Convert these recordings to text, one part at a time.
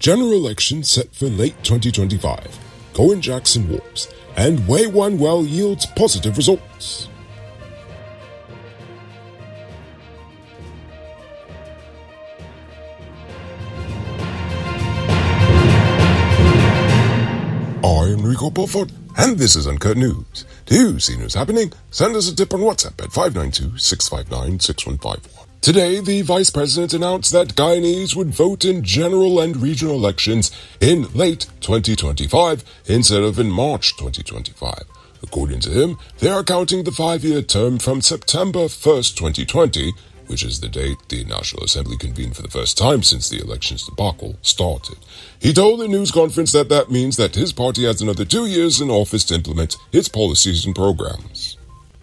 General election set for late 2025. Cohen Jackson warps, and Wei One Well yields positive results. I'm Rico Bullford, and this is Uncut News. You see news happening? Send us a tip on WhatsApp at 592 659 6151. Today, the Vice President announced that Guyanese would vote in general and regional elections in late 2025 instead of in March 2025. According to him, they are counting the five year term from September 1st, 2020 which is the date the National Assembly convened for the first time since the elections debacle started. He told the news conference that that means that his party has another two years in office to implement its policies and programs.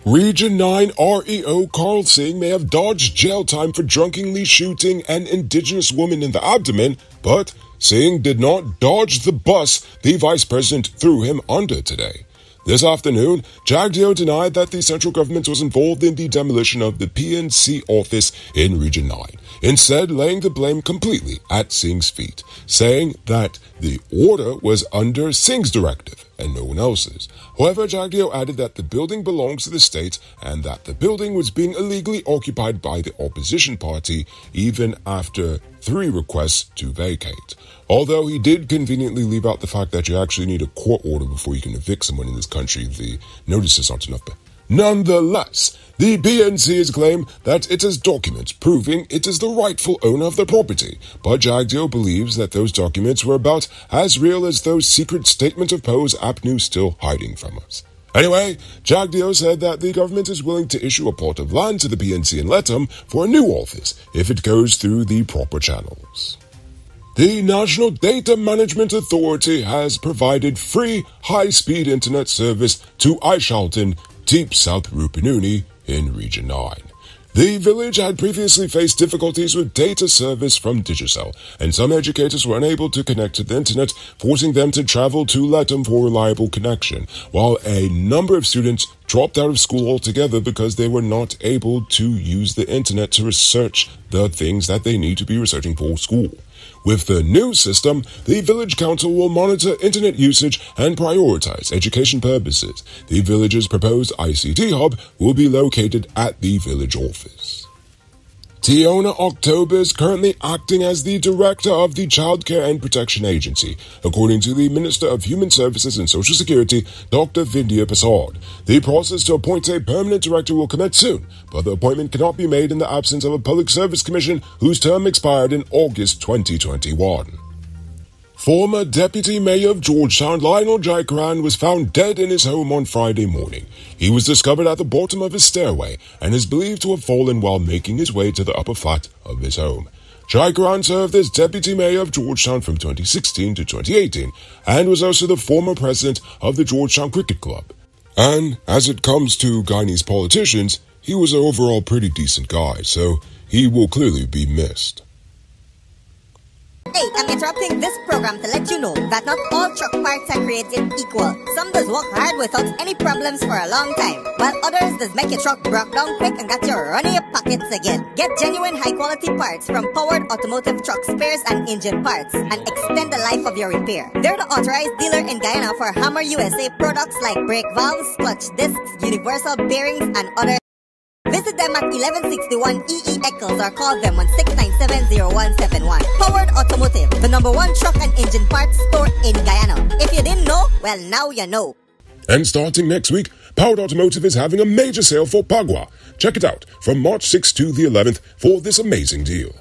Region 9 REO Carl Singh may have dodged jail time for drunkenly shooting an indigenous woman in the abdomen, but Singh did not dodge the bus the vice president threw him under today. This afternoon, Jagdeo denied that the central government was involved in the demolition of the PNC office in Region 9, instead laying the blame completely at Singh's feet, saying that the order was under Singh's directive and no one else's. However, Jagdeo added that the building belongs to the state and that the building was being illegally occupied by the opposition party even after three requests to vacate. Although he did conveniently leave out the fact that you actually need a court order before you can evict someone in this country, the notices aren't enough. Nonetheless, the PNC has claimed that it has documents proving it is the rightful owner of the property, but Jagdeo believes that those documents were about as real as those secret statement of Poe's news still hiding from us. Anyway, Jagdeo said that the government is willing to issue a plot of land to the PNC in Lethem for a new office if it goes through the proper channels. The National Data Management Authority has provided free high-speed internet service to Aishalton, Deep South Rupununi in Region 9. The village had previously faced difficulties with data service from Digicel, and some educators were unable to connect to the internet, forcing them to travel to Lethem for reliable connection, while a number of students dropped out of school altogether because they were not able to use the internet to research the things that they need to be researching for school. With the new system, the village council will monitor internet usage and prioritize education purposes. The village's proposed ICT hub will be located at the village office. Tiona October is currently acting as the director of the Child Care and Protection Agency, according to the Minister of Human Services and Social Security, Dr. Vindhya Persaud. The process to appoint a permanent director will commence soon, but the appointment cannot be made in the absence of a Public Service Commission whose term expired in August 2021. Former Deputy Mayor of Georgetown, Lionel Jaikaran, was found dead in his home on Friday morning. He was discovered at the bottom of his stairway and is believed to have fallen while making his way to the upper flat of his home. Jaikaran served as Deputy Mayor of Georgetown from 2016 to 2018 and was also the former president of the Georgetown Cricket Club. And as it comes to Guyanese politicians, he was an overall pretty decent guy, so he will clearly be missed. Hey, I'm interrupting this program to let you know that not all truck parts are created equal. Some does work hard without any problems for a long time, while others does make your truck break down quick and got you running your pockets again. Get genuine high quality parts from Powered Automotive Truck Spares and Engine Parts and extend the life of your repair. They're the authorized dealer in Guyana for Hammer USA products like brake valves, clutch discs, universal bearings, and other Visit them at 1161 EE Eccles or call them on 6970171. Powered Automotive, the number one truck and engine parts store in Guyana. If you didn't know, well, now you know. And starting next week, Powered Automotive is having a major sale for Phagwah. Check it out from March 6th to the 11th for this amazing deal.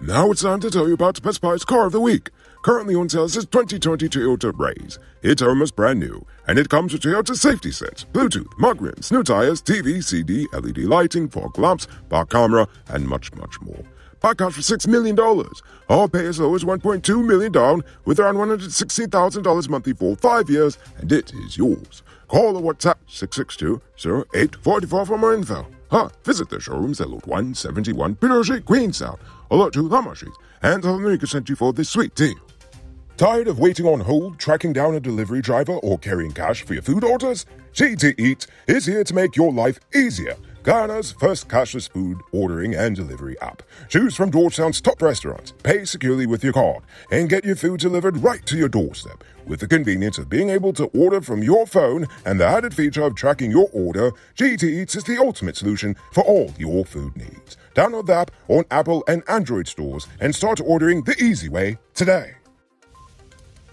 Now it's time to tell you about Best Buy's Car of the Week. Currently on sale is 2020 Toyota Raize. It's almost brand new, and it comes with Toyota Safety Sense, Bluetooth, mud rims, new tires, TV, CD, LED lighting, fog lamps, back camera, and much, much more. Pack out for $6 million. All pay as low as 1.2 million down with around $116,000 monthly for five years, and it is yours. Call or WhatsApp 662-0844 for more info. Huh, visit the showrooms at Lot 171 Peter Street, Queenstown, or Lot 2 Lamaha Street, and tell them you can send you for this sweet deal. Tired of waiting on hold, tracking down a delivery driver, or carrying cash for your food orders? GT Eat is here to make your life easier. Guyana's first cashless food ordering and delivery app. Choose from Georgetown's top restaurants, pay securely with your card, and get your food delivered right to your doorstep. With the convenience of being able to order from your phone and the added feature of tracking your order, GT Eats is the ultimate solution for all your food needs. Download the app on Apple and Android stores and start ordering the easy way today.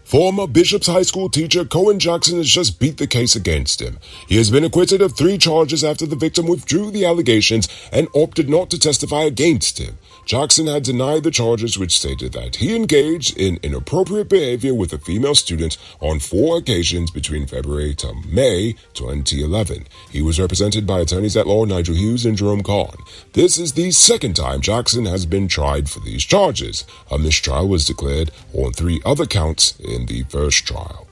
Former Bishop's High School teacher Cohen Jackson has just beat the case against him. He has been acquitted of three charges after the victim withdrew the allegations and opted not to testify against him. Jackson had denied the charges, which stated that he engaged in inappropriate behavior with a female student on four occasions between February to May 2011. He was represented by attorneys at law Nigel Hughes and Jerome Khan. This is the second time Jackson has been tried for these charges. A mistrial was declared on three other counts in the first trial.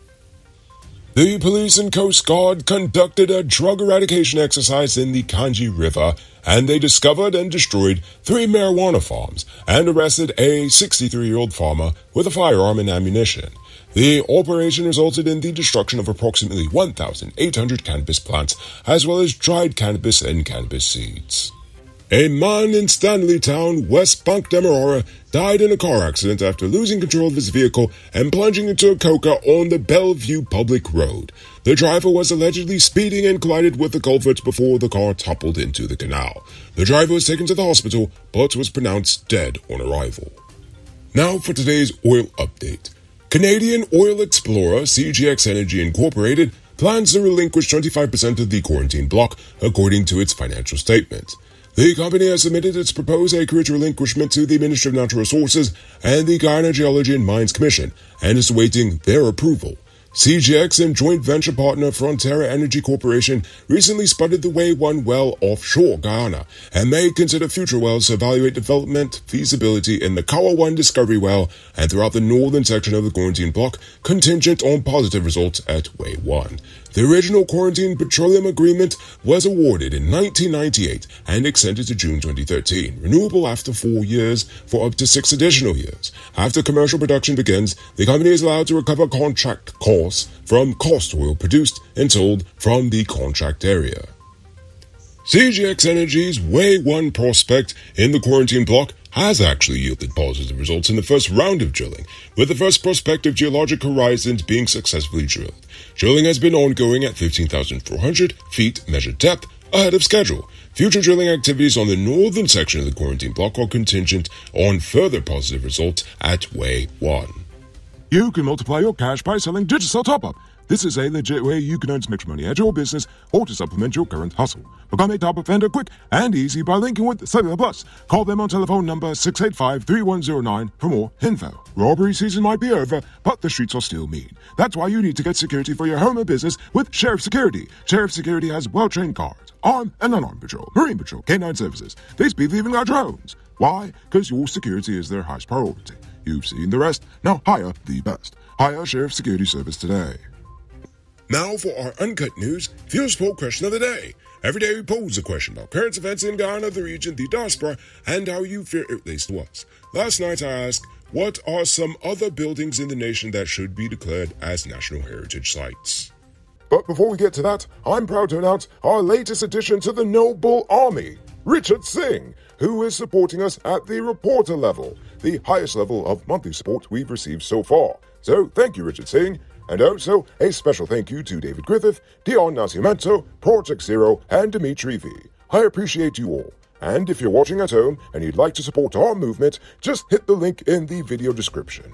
The police and Coast Guard conducted a drug eradication exercise in the Canje River and they discovered and destroyed three marijuana farms and arrested a 63 year old farmer with a firearm and ammunition. The operation resulted in the destruction of approximately 1,800 cannabis plants as well as dried cannabis and cannabis seeds. A man in Stanley Town, West Bank Demerara, died in a car accident after losing control of his vehicle and plunging into a koker on the Bellevue Public Road. The driver was allegedly speeding and collided with the culvert before the car toppled into the canal. The driver was taken to the hospital but was pronounced dead on arrival. Now for today's oil update. Canadian oil explorer CGX Energy Incorporated plans to relinquish 25% of the Corentyne block according to its financial statements. The company has submitted its proposed acreage relinquishment to the Ministry of Natural Resources and the Guyana Geology and Mines Commission and is awaiting their approval. CGX and joint venture partner Frontera Energy Corporation recently spudded the Wei 1 well offshore Guyana and may consider future wells to evaluate development feasibility in the Kawa 1 discovery well and throughout the northern section of the Corentyne block contingent on positive results at Wei 1. The original Corentyne petroleum agreement was awarded in 1998 and extended to June 2013, renewable after four years for up to six additional years. After commercial production begins, the company is allowed to recover contract costs from cost oil produced and sold from the contract area. CGX Energy's Wei 1 prospect in the Corentyne block has actually yielded positive results in the first round of drilling, with the first prospective geologic horizons being successfully drilled. Drilling has been ongoing at 15,400 feet measured depth ahead of schedule. Future drilling activities on the northern section of the Corentyne block are contingent on further positive results at Wei 1. You can multiply your cash by selling Digicel Top Up. This is a legit way you can earn some extra money at your business or to supplement your current hustle. Become a top offender quick and easy by linking with Cellular Plus. Call them on telephone number 685-3109 for more info. Robbery season might be over, but the streets are still mean. That's why you need to get security for your home or business with Sheriff Security. Sheriff Security has well-trained guards, armed and unarmed patrol, marine patrol, canine services. They speed leaving our drones. Why? Because your security is their highest priority. You've seen the rest. Now hire the best. Hire Sheriff Security Service today. Now for our uncut news, Fierce Poll question of the day. Every day we pose a question about current events in Guyana, the region, the diaspora, and how you fear it relates to us. Last night I asked, what are some other buildings in the nation that should be declared as National Heritage Sites? But before we get to that, I'm proud to announce our latest addition to the Nobull Army, Richard Singh, who is supporting us at the reporter level, the highest level of monthly support we've received so far. So thank you, Richard Singh. And also, a special thank you to David Griffith, Dion Nascimento, Project Zero, and Dimitri V. I appreciate you all. And if you're watching at home and you'd like to support our movement, just hit the link in the video description.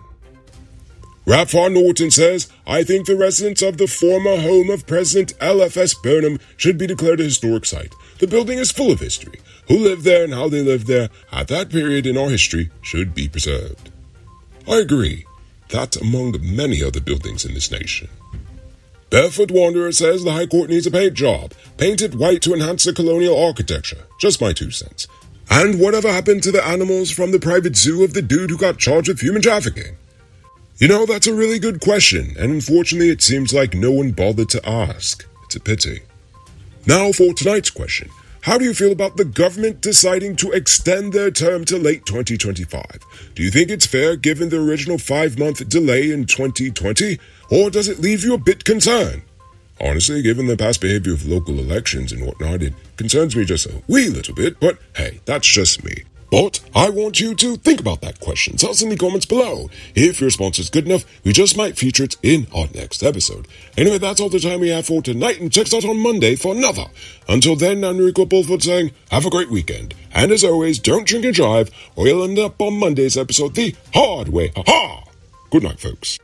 Rapfar Norton says, I think the residents of the former home of President LFS Burnham should be declared a historic site. The building is full of history. Who lived there and how they lived there at that period in our history should be preserved. I agree that among many other buildings in this nation. Barefoot Wanderer says the High Court needs a paint job, painted white to enhance the colonial architecture. Just my two cents. And whatever happened to the animals from the private zoo of the dude who got charged with human trafficking? You know, that's a really good question, and unfortunately, it seems like no one bothered to ask. It's a pity. Now for tonight's question how do you feel about the government deciding to extend their term to late 2025? Do you think it's fair given the original five month delay in 2020, or does it leave you a bit concerned? Honestly, given the past behavior of local elections and whatnot, it concerns me just a wee little bit, but hey, that's just me. But I want you to think about that question. Tell us in the comments below. If your response is good enough, we just might feature it in our next episode. Anyway, that's all the time we have for tonight, and check us out on Monday for another. Until then, I'm Rico Bullford saying, have a great weekend. And as always, don't drink and drive, or you'll end up on Monday's episode the hard way. Ha ha! Good night, folks.